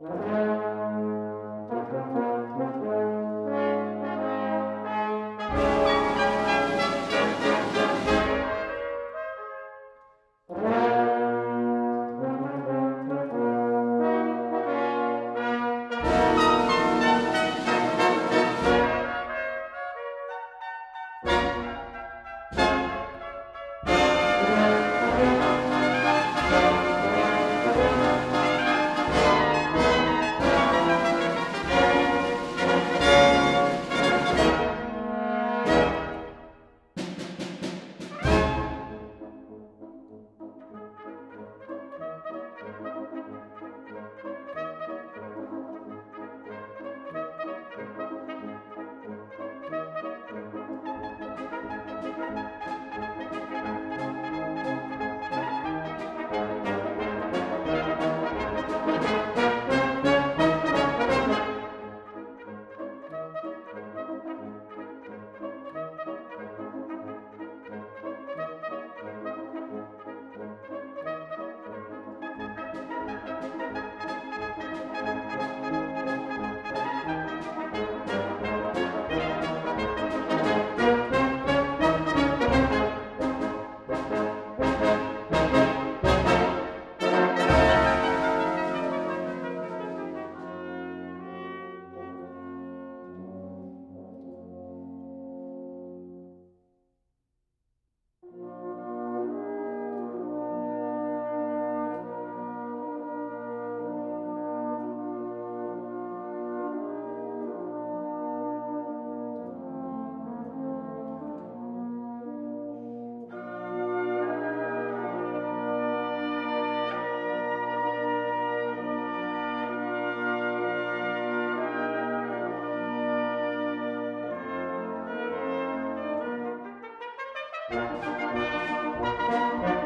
Thank Música